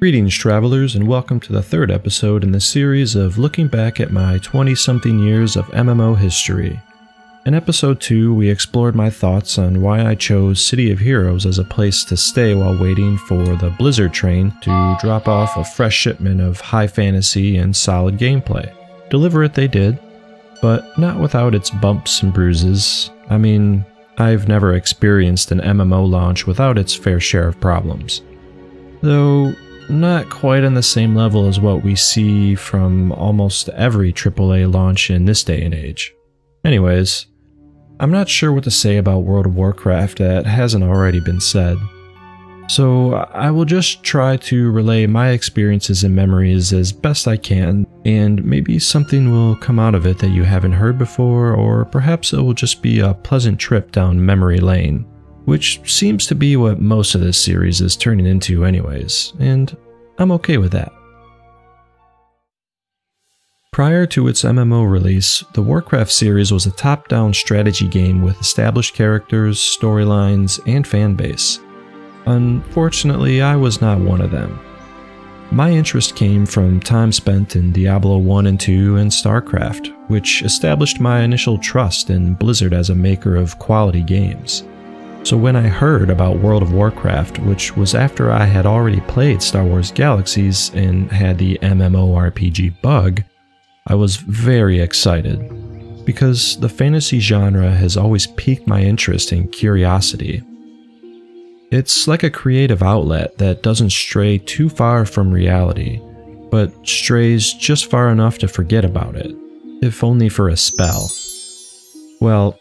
Greetings, travelers, and welcome to the third episode in the series of looking back at my 20 something years of MMO history. In episode 2, we explored my thoughts on why I chose City of Heroes as a place to stay while waiting for the Blizzard train to drop off a fresh shipment of high fantasy and solid gameplay. Deliver it they did, but not without its bumps and bruises. I mean, I've never experienced an MMO launch without its fair share of problems. Though not quite on the same level as what we see from almost every AAA launch in this day and age. Anyways, I'm not sure what to say about World of Warcraft that hasn't already been said. So I will just try to relay my experiences and memories as best I can, and maybe something will come out of it that you haven't heard before, or perhaps it will just be a pleasant trip down memory lane, which seems to be what most of this series is turning into anyways, and I'm okay with that. Prior to its MMO release, the Warcraft series was a top-down strategy game with established characters, storylines, and fanbase. Unfortunately, I was not one of them. My interest came from time spent in Diablo 1 and 2 and StarCraft, which established my initial trust in Blizzard as a maker of quality games. So when I heard about World of Warcraft, which was after I had already played Star Wars Galaxies and had the MMORPG bug, I was very excited because the fantasy genre has always piqued my interest and curiosity. It's like a creative outlet that doesn't stray too far from reality, but strays just far enough to forget about it, if only for a spell. Well,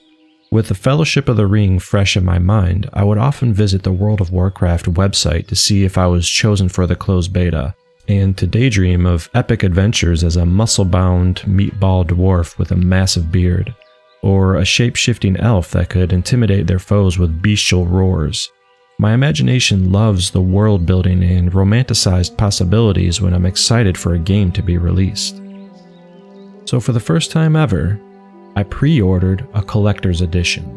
with the Fellowship of the Ring fresh in my mind, I would often visit the World of Warcraft website to see if I was chosen for the closed beta, and to daydream of epic adventures as a muscle bound, meatball dwarf with a massive beard, or a shape shifting elf that could intimidate their foes with bestial roars. My imagination loves the world building and romanticized possibilities when I'm excited for a game to be released. So, for the first time ever, I pre ordered a collector's edition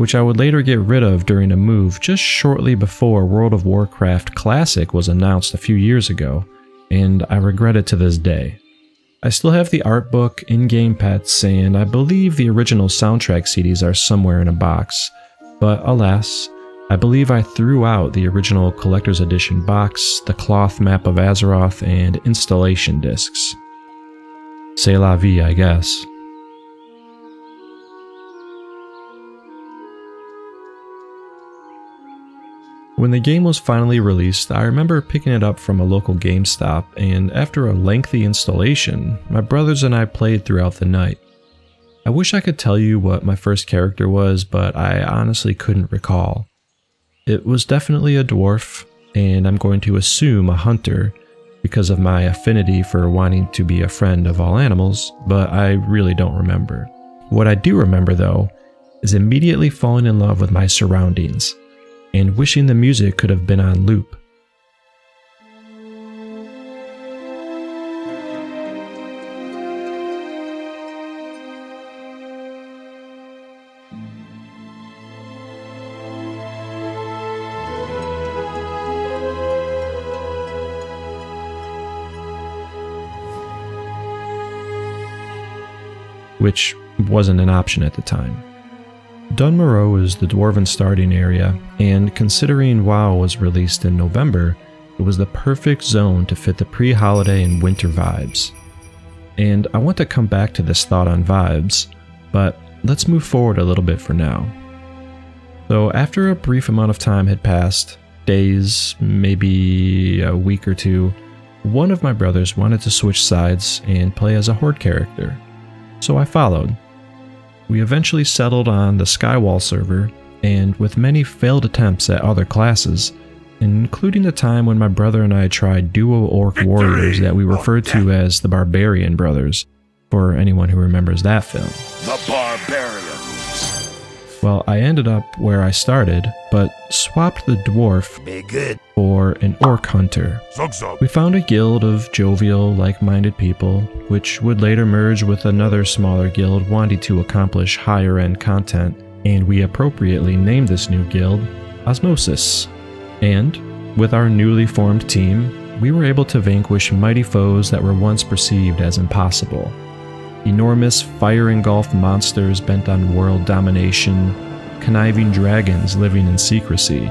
which I would later get rid of during a move just shortly before World of Warcraft Classic was announced a few years ago, and I regret it to this day. I still have the art book, in game pets, and I believe the original soundtrack CDs are somewhere in a box, but alas, I believe I threw out the original Collector's Edition box, the cloth map of Azeroth, and installation discs. C'est la vie, I guess. When the game was finally released, I remember picking it up from a local GameStop, and after a lengthy installation, my brothers and I played throughout the night. I wish I could tell you what my first character was, but I honestly couldn't recall. It was definitely a dwarf, and I'm going to assume a hunter because of my affinity for wanting to be a friend of all animals, but I really don't remember. What I do remember, though, is immediately falling in love with my surroundings and wishing the music could have been on loop. Which wasn't an option at the time. Dun Morogh is the dwarven starting area, and considering WoW was released in November, it was the perfect zone to fit the pre holiday and winter vibes. And I want to come back to this thought on vibes, but let's move forward a little bit for now. So, after a brief amount of time had passed days, maybe a week or two one of my brothers wanted to switch sides and play as a Horde character. So I followed, we eventually settled on the Skywall server, and with many failed attempts at other classes, including the time when my brother and I tried duo orc Victory warriors that we referred to as the Barbarian Brothers, for anyone who remembers that film. The Barbarian. Well, I ended up where I started, but swapped the dwarf Be good. for an orc hunter. Zug zug. We found a guild of jovial, like-minded people, which would later merge with another smaller guild wanting to accomplish higher-end content, and we appropriately named this new guild Osmosis. And, with our newly formed team, we were able to vanquish mighty foes that were once perceived as impossible. Enormous fire engulfed monsters bent on world domination, conniving dragons living in secrecy,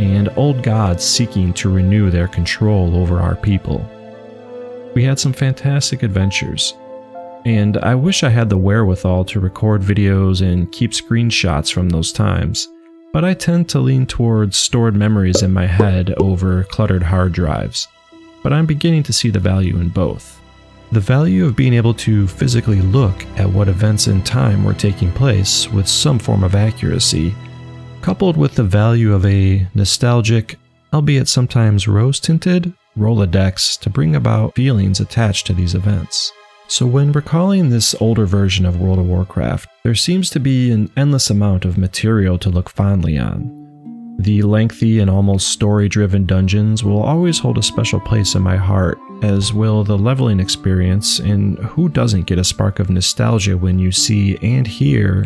and old gods seeking to renew their control over our people. We had some fantastic adventures, and I wish I had the wherewithal to record videos and keep screenshots from those times, but I tend to lean towards stored memories in my head over cluttered hard drives. But I'm beginning to see the value in both. The value of being able to physically look at what events in time were taking place with some form of accuracy, coupled with the value of a nostalgic, albeit sometimes rose tinted, Rolodex to bring about feelings attached to these events. So, when recalling this older version of World of Warcraft, there seems to be an endless amount of material to look fondly on. The lengthy and almost story driven dungeons will always hold a special place in my heart, as will the leveling experience, and who doesn't get a spark of nostalgia when you see and hear.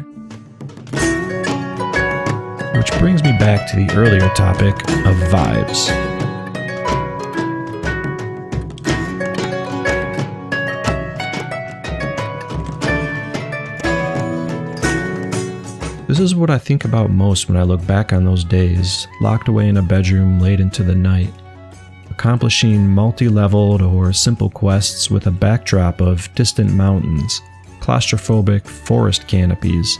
Which brings me back to the earlier topic of vibes. This is what I think about most when I look back on those days, locked away in a bedroom late into the night, accomplishing multi leveled or simple quests with a backdrop of distant mountains, claustrophobic forest canopies,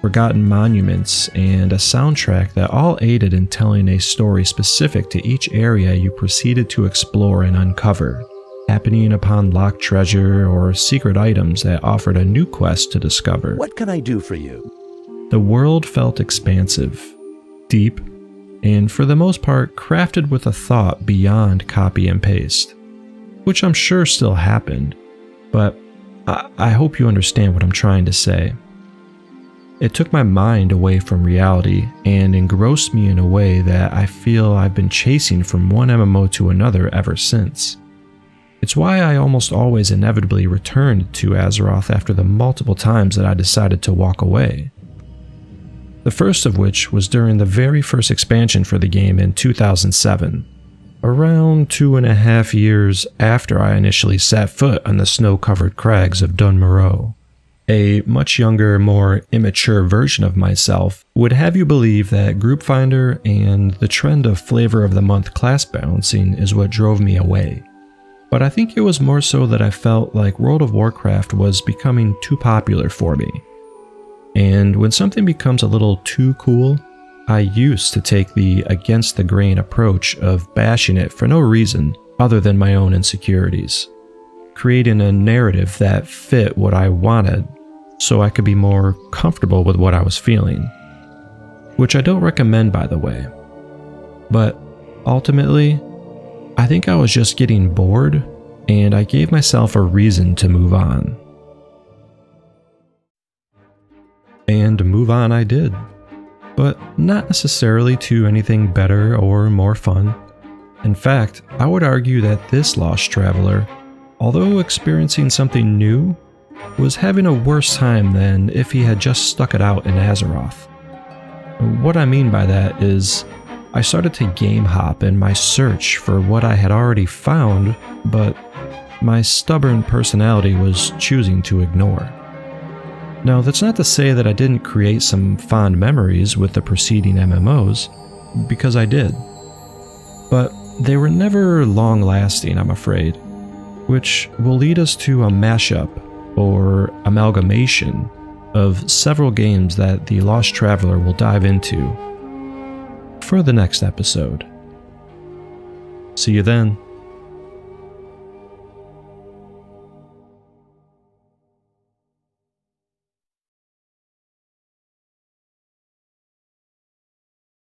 forgotten monuments, and a soundtrack that all aided in telling a story specific to each area you proceeded to explore and uncover, happening upon locked treasure or secret items that offered a new quest to discover. What can I do for you? The world felt expansive, deep, and for the most part crafted with a thought beyond copy and paste, which I'm sure still happened, but I, I hope you understand what I'm trying to say. It took my mind away from reality and engrossed me in a way that I feel I've been chasing from one MMO to another ever since. It's why I almost always inevitably returned to Azeroth after the multiple times that I decided to walk away the first of which was during the very first expansion for the game in 2007, around two and a half years after I initially set foot on the snow covered crags of Dun Morogh. A much younger, more immature version of myself would have you believe that Group Finder and the trend of flavor of the month class balancing is what drove me away. But I think it was more so that I felt like World of Warcraft was becoming too popular for me and when something becomes a little too cool, I used to take the against the grain approach of bashing it for no reason other than my own insecurities, creating a narrative that fit what I wanted so I could be more comfortable with what I was feeling. Which I don't recommend, by the way. But ultimately, I think I was just getting bored and I gave myself a reason to move on. And move on I did. But not necessarily to anything better or more fun. In fact, I would argue that this lost traveler, although experiencing something new, was having a worse time than if he had just stuck it out in Azeroth. What I mean by that is, I started to game hop in my search for what I had already found, but my stubborn personality was choosing to ignore. Now, that's not to say that I didn't create some fond memories with the preceding MMOs, because I did. But they were never long lasting, I'm afraid, which will lead us to a mashup or amalgamation of several games that the Lost Traveler will dive into for the next episode. See you then.